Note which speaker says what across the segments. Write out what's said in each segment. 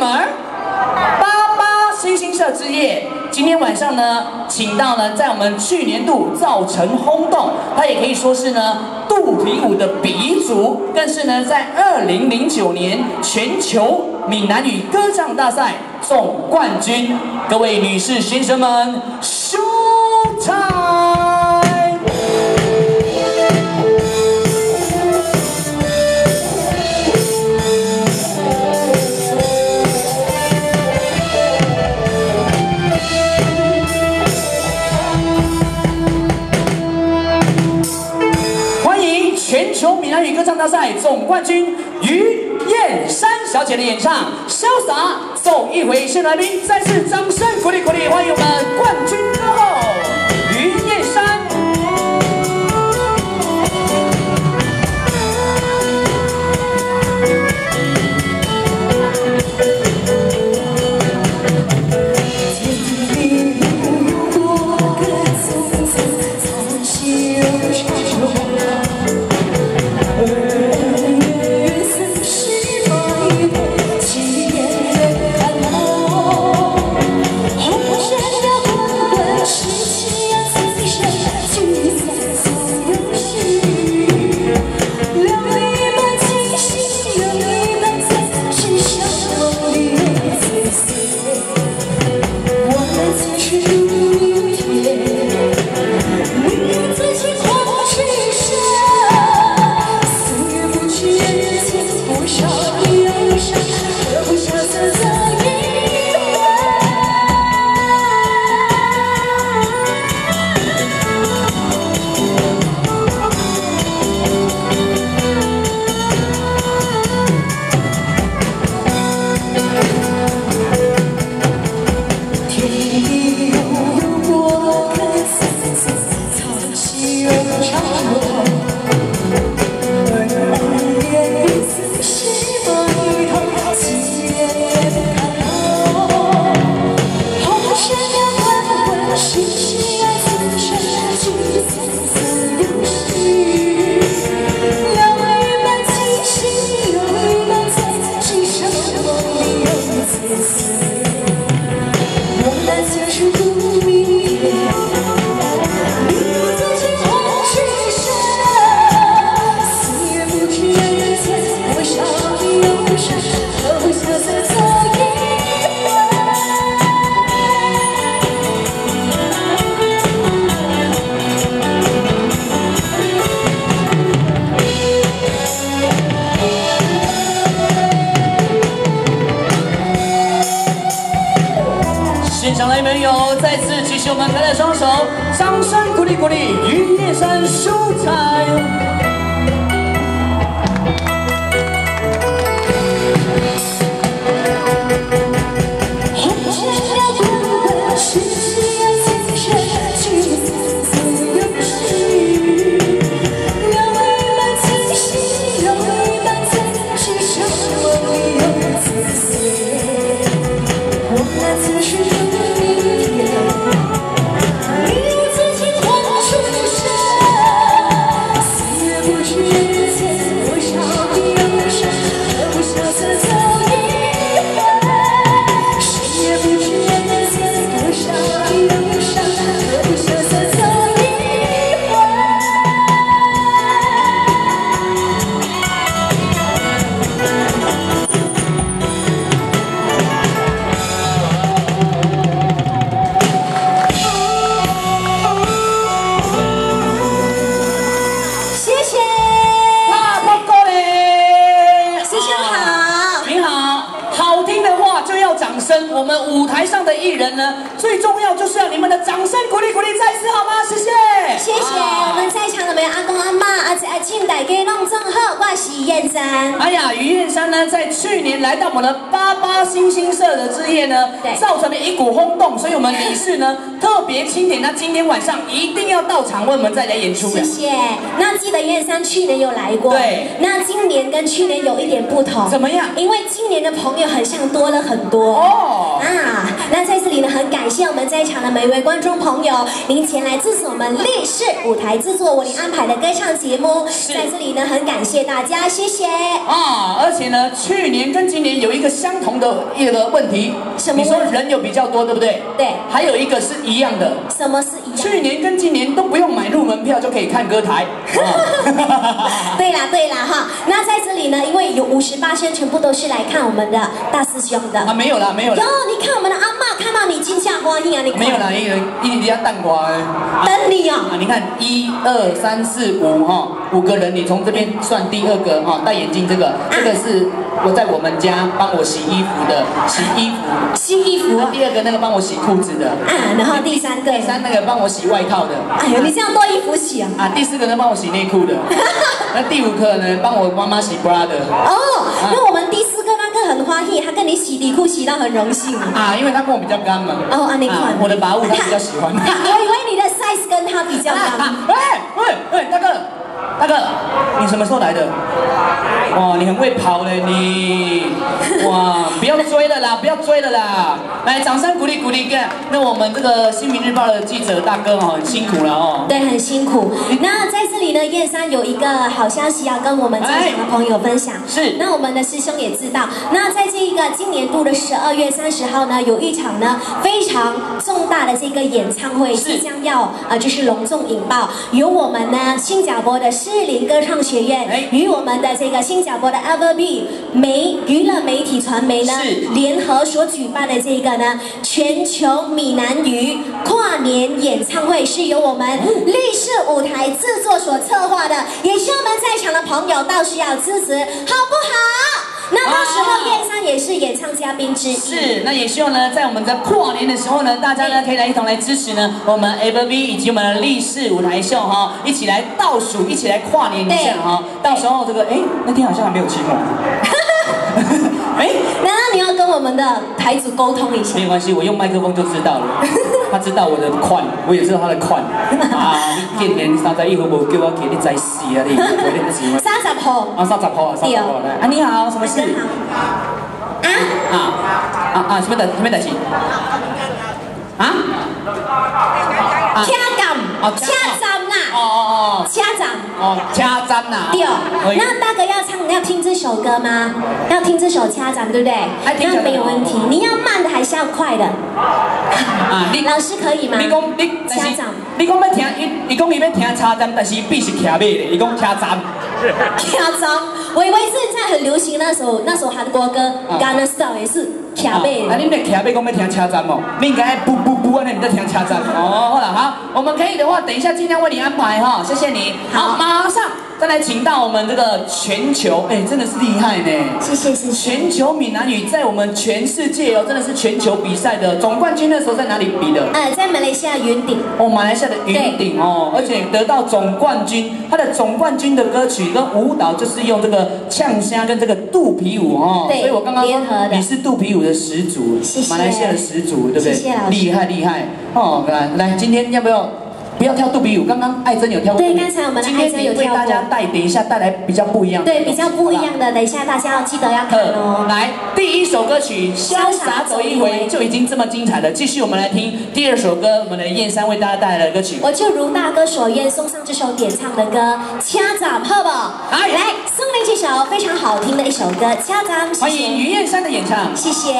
Speaker 1: 门，八八星星社之夜，今天晚上呢，请到了在我们去年度造成轰动，他也可以说是呢肚皮舞的鼻祖，更是呢在二零零九年全球闽南语歌唱大赛总冠军。各位女士先生们，show time！闽南语歌唱大赛总冠军于燕山小姐的演唱，潇洒走一回。新来宾，再次掌声鼓励鼓励，欢迎我们冠军歌现人呢，最重要就是要你们的掌声鼓励鼓励，再次好吗？谢谢，
Speaker 2: 谢谢我们在场的每位阿公阿妈、阿姐阿庆大家弄正好，我是燕山。
Speaker 1: 哎呀，于燕山呢，在去年来到我们的八八星星社的之夜呢
Speaker 2: 对，
Speaker 1: 造成了一股轰动，所以我们理事呢特别钦点，那今天晚上一定要到场为我们再来演出。
Speaker 2: 谢谢。那记得燕山去年有来过，
Speaker 1: 对
Speaker 2: 那今年跟去年有一点不同，
Speaker 1: 怎么样
Speaker 2: 因为今年的朋友很像多了很多
Speaker 1: 哦
Speaker 2: 啊。呢，很感谢我们在场的每一位观众朋友，您前来支持我们立式舞台制作为您安排的歌唱节目，在这里呢，很感谢大家，谢谢。
Speaker 3: 啊，而且呢，去年跟今年有一个相同的一个问题，
Speaker 2: 什么
Speaker 3: 你说人有比较多，对不对？
Speaker 2: 对
Speaker 3: 还有一个是一样的，
Speaker 2: 什么是一样？
Speaker 3: 去年跟今年都不用买入门票就可以看歌台。啊
Speaker 2: 对啦对啦哈，那在这里呢，因为有五十八生全部都是来看我们的大师兄的。
Speaker 3: 啊，没有啦，没有
Speaker 2: 哟
Speaker 3: 啦，，
Speaker 2: 你看我们的阿嬷看到你惊吓欢喜啊！你
Speaker 3: 没有啦，一人一家蛋瓜
Speaker 2: 等你哦。
Speaker 3: 啊，你看一二三四五哈，五个人，你从这边算第二个哈，戴眼镜这个，这个是我在我们家帮我洗衣服的，洗衣服。
Speaker 2: 洗衣服啊，
Speaker 3: 第二个那个帮我洗裤子的，
Speaker 2: 然后第三个，
Speaker 3: 第三那个帮我洗外套的，
Speaker 2: 哎呦，你这样多衣服洗啊！
Speaker 3: 啊，第四个呢帮我洗内裤的，那第五个呢帮我妈妈洗 bra 的，
Speaker 2: 哦，那我们第欢喜，他跟你洗底裤洗到很荣幸。
Speaker 3: 啊，因为他跟我比较干嘛。
Speaker 2: 哦，啊，你看
Speaker 3: 啊，我的把物他比较喜欢。
Speaker 2: 我以为你的 size 跟他比较
Speaker 3: 啊
Speaker 2: 高。
Speaker 3: 喂喂喂，大哥，大哥，你什么时候来的？哇，你很会跑嘞你！哇，不要追了啦，不要追了啦！来，掌声鼓励鼓励看。那我们这个《新民日报》的记者大哥哦，很辛苦了哦。
Speaker 2: 对，很辛苦。那在呢，燕山有一个好消息要跟我们在场的朋友分享。
Speaker 3: 是。
Speaker 2: 那我们的师兄也知道，那在这一个今年度的十二月三十号呢，有一场呢非常重大的这个演唱会即将要呃就是隆重引爆，由我们呢新加坡的士林歌唱学院
Speaker 3: 哎。
Speaker 2: 与我们的这个新加坡的 Everb 媒娱乐媒体传媒呢联合所举办的这个呢全球闽南语跨年演唱会，是由我们立式舞台制作所策划的，也希望我们在场的朋友到时要支持，好不好？那到时候燕山也是演唱嘉宾之一。
Speaker 3: 是，那也希望呢，在我们的跨年的时候呢，大家呢可以来一同来支持呢我们 Everv 以及我们的立式舞台秀哈，一起来倒数，一起来跨年一下哈。到时候这个哎，那天好像还没有期末。哎，
Speaker 2: 那你要跟我们的台主沟通一下
Speaker 3: 没。有关系，我用麦克风就知道了。他知道我的款，我也知道他的款。啊，你今年三十一号无叫我给你再死啊你，我？
Speaker 2: 三十号。
Speaker 3: 啊，三十号啊，三十号来。啊，你好，什么事？
Speaker 2: 啊，
Speaker 3: 啊啊啊！什么代什么代志？啊？啊
Speaker 2: 车站，
Speaker 3: 哦
Speaker 2: 车站
Speaker 3: 哦
Speaker 2: 哦，
Speaker 3: 哦
Speaker 2: 家长。
Speaker 3: 哦哦，车站呐。
Speaker 2: 对，
Speaker 3: 可以
Speaker 2: 那大哥要唱要听这首歌吗？要听这首《掐掌》，对不对？那没有问题。你要还是要快的？
Speaker 3: 啊，你
Speaker 2: 老师可以吗？
Speaker 3: 你讲你，但是你讲要听，伊伊讲伊要听车站，但是伊必是骑马的，伊讲车站。
Speaker 2: 掐掌。我以为现在很流行那首那首韩国歌《Gangnam Style》也是卡背
Speaker 3: 啊，
Speaker 2: 的。
Speaker 3: 你们骑马讲要听车站哦，你应该不不不，你在听车站哦。好了，好，我们可以的话，等一下尽量为你安排哈，谢谢你。好，
Speaker 2: 好
Speaker 3: 马上再来请到我们这个全球，哎，真的是厉害呢。
Speaker 2: 谢谢谢谢。
Speaker 3: 全球闽南语在我们全世界哦，真的是全球比赛的总冠军。那时候在哪里比的？
Speaker 2: 呃，在马来西亚云顶。
Speaker 3: 哦，马来西亚的云顶哦，而且得到总冠军。他的总冠军的歌曲跟舞蹈就是用这个呛虾跟这个肚皮舞哦。
Speaker 2: 对
Speaker 3: 所以我刚刚你是肚皮舞的始祖，
Speaker 2: 谢谢
Speaker 3: 马来西亚的始祖，对不对？
Speaker 2: 谢谢
Speaker 3: 厉害厉害哦！来来，今天要不要？不要跳肚皮舞，刚刚艾珍有跳过。
Speaker 2: 对刚才我们的艾珍有跳
Speaker 3: 为大家带，等一下带来比较不一样的。
Speaker 2: 对，比较不一样的，等一下大家要记得要看哦。
Speaker 3: 来，第一首歌曲《潇洒走一回》就已经这么精彩了，继续我们来听第二首歌，我们的燕山为大家带来的歌曲。
Speaker 2: 我就如大哥所愿，送上这首点唱的歌《掐掌》，好不好？
Speaker 3: 来
Speaker 2: 来，送你这首非常好听的一首歌《掐掌》，谢
Speaker 3: 欢迎
Speaker 2: 谢，
Speaker 3: 于燕山的演唱。
Speaker 2: 谢谢。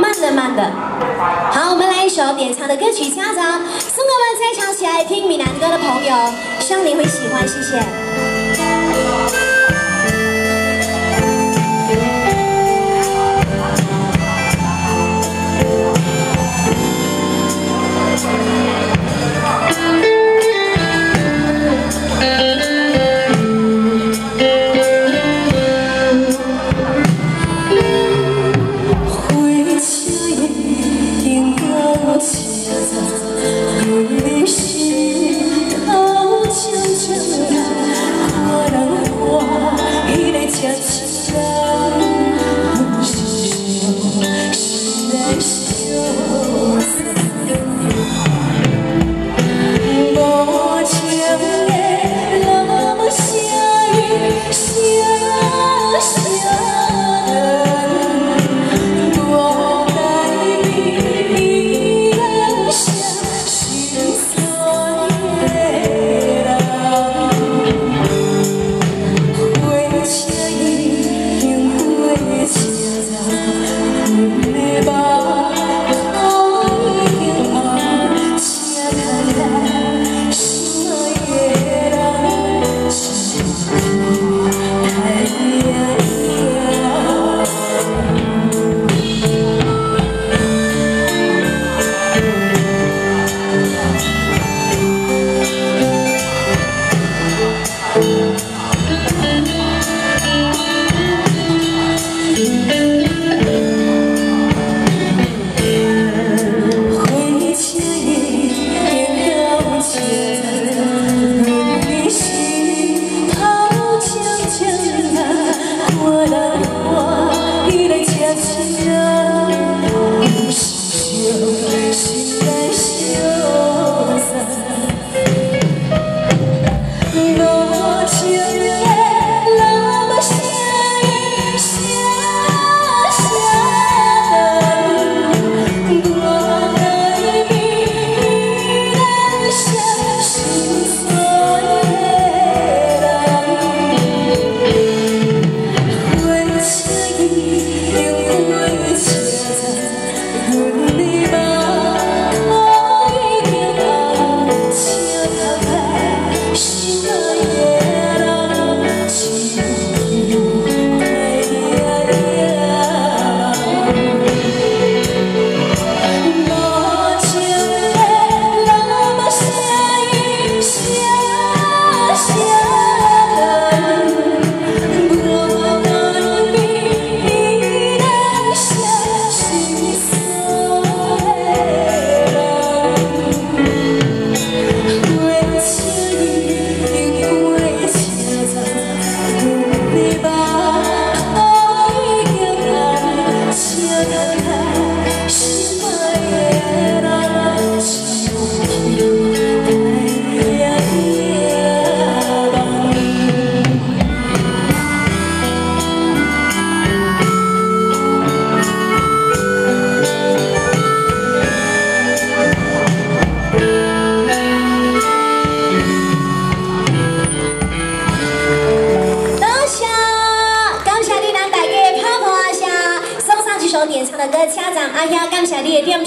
Speaker 2: 慢的慢的，好，我们来一首点唱的歌曲《家长》，送给我们在场喜爱听闽南歌的朋友，希望你会喜欢，谢谢。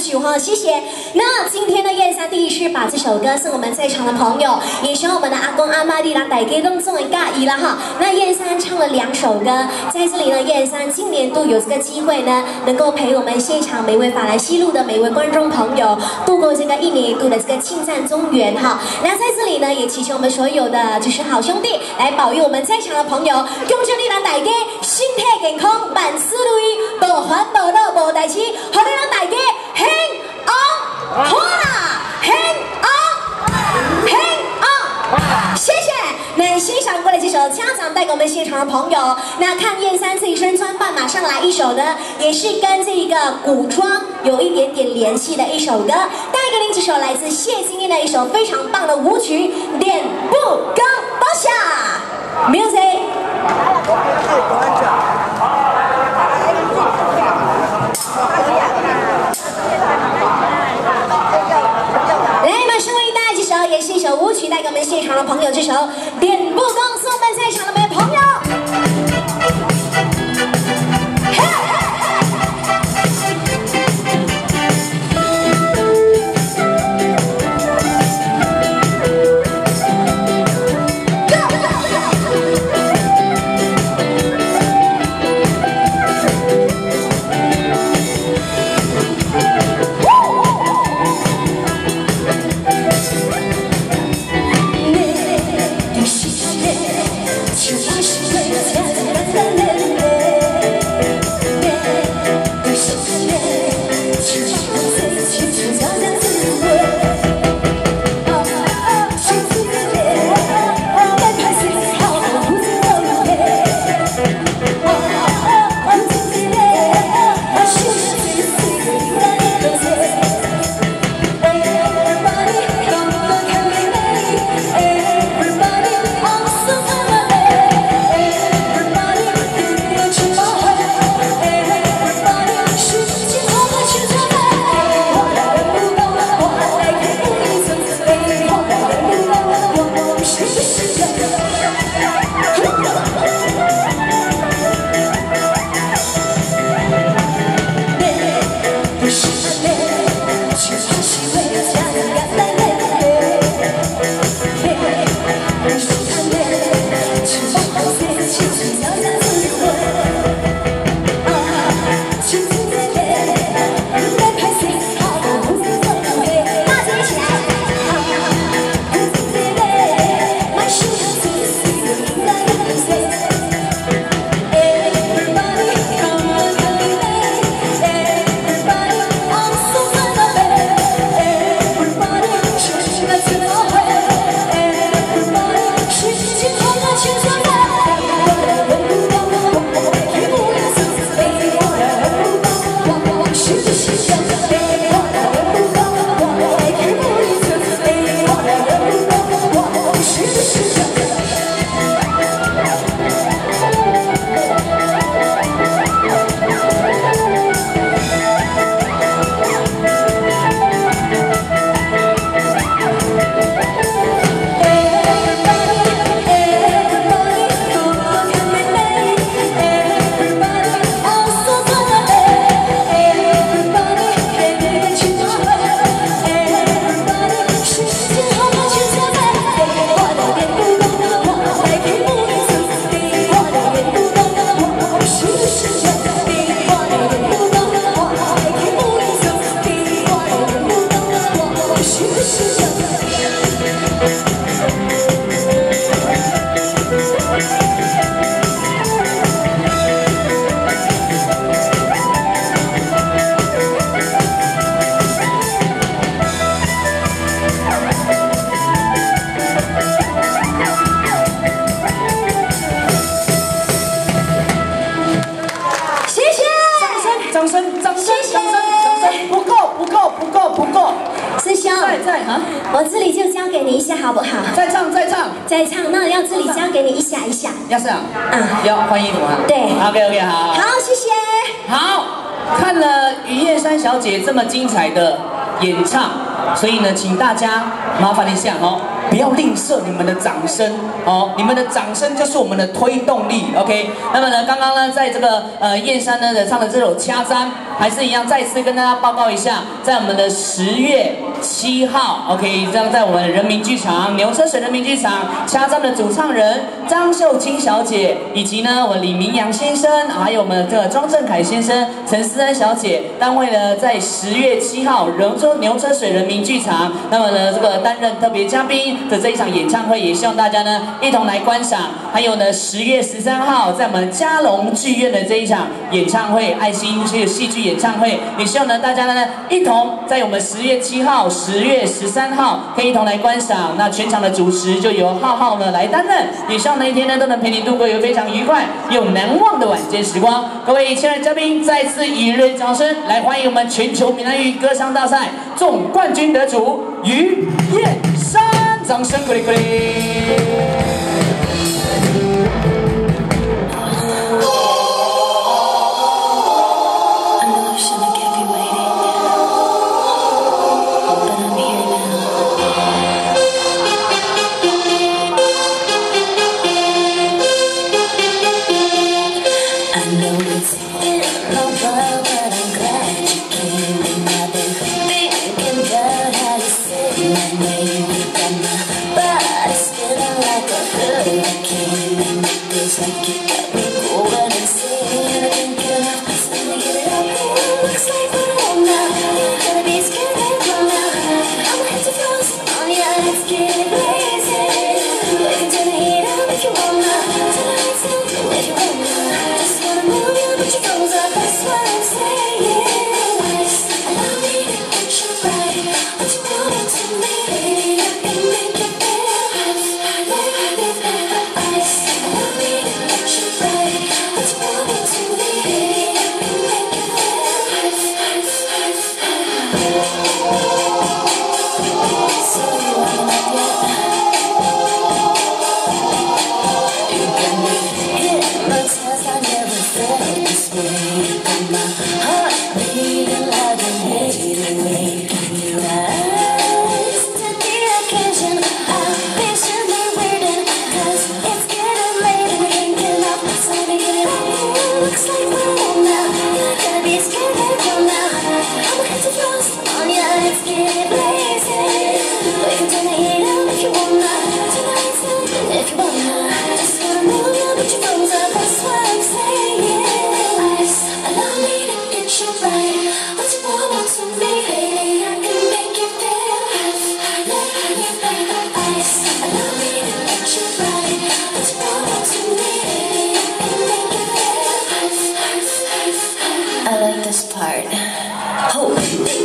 Speaker 1: 谢你的点数哈，谢谢。那今天呢，燕山第一是把这首歌送我们在场的朋友，也希望我们的阿公阿妈、弟啦、大家都送给大姨了哈。那燕山唱了两首歌，在这里呢，燕山今年度有这个机会呢，能够陪我们现场每位法兰西路的每位观众朋友度过这个一年一度的这个庆赞中原哈。那在这里呢，也祈求我们所有的就是好兄弟来保佑我们在场的朋友，恭祝你啦，大家身体健康，万事如意，无烦无恼无代志，好你让大家好啦，幸安幸安，谢谢。那欣赏过了这首家长带给我们现场的朋友，那看燕山自己身穿扮，马上来一首呢，也是跟这个古装有一点点联系的一首歌，带给您这首来自谢金燕的一首非常棒的舞曲《脸不高包下》，music。来，马上为大家这首是一首舞曲，带给我们现场的朋友这首《点不高》，送我们在场的每位朋友。我这里就交给你一下好不好？
Speaker 3: 再唱，再唱，
Speaker 1: 再唱，那要这里交给你一下一下。
Speaker 3: 要这样，
Speaker 1: 嗯
Speaker 3: 要换衣服啊，
Speaker 1: 对
Speaker 3: ，OK OK，好，
Speaker 1: 好，谢谢。
Speaker 3: 好，看了于燕山小姐这么精彩的演唱，所以呢，请大家麻烦一下哦，
Speaker 4: 不要吝啬你们的掌声哦，你们的掌声就是我们的推动力。OK，那么呢，刚刚呢，在这个呃燕山呢的唱的这首《掐簪》，还是一样，再次跟大家报告一下，在我们的十月七号，OK，这样在我们人民剧场牛车水人民剧场《掐簪》的主唱人张秀清小姐，以及呢我李明阳先生，还有我们的庄正凯先生、陈思恩小姐，单位呢在十月七号牛车牛车水人民剧场，那么呢这个担任特别嘉宾的这一场演唱会，也希望大家呢一同来观赏。还有呢十月十三号在我们嘉隆剧院的这一场演唱会，爱心这个戏剧演唱会，也希望呢大家呢一同在我们十月七号、十月十三号可以一同来观赏。那全场的主持就由浩浩呢来担任，也希望那一天呢都能陪你度过一个非常愉快又难忘的晚间时光。各位亲爱的嘉宾，再次以热烈掌声来欢迎我们全球闽南语歌唱大赛总冠军得主于燕山，掌声鼓励鼓励。
Speaker 5: heart.
Speaker 4: Hope.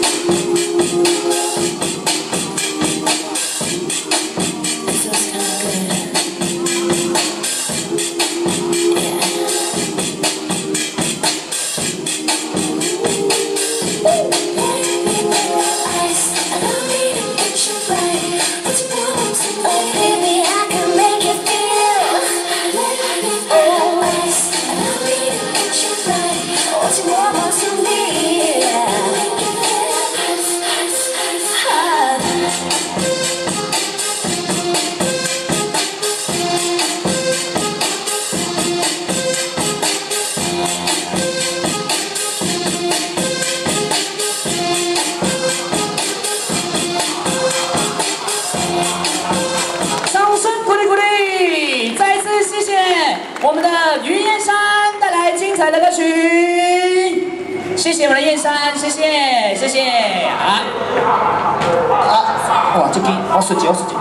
Speaker 4: 这边我数几我数几。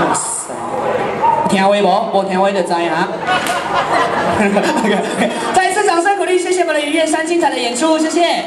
Speaker 4: 哇塞，听话无？无听话就知啊。再一次掌声鼓励，谢谢我们的于燕山精彩的演出，谢谢。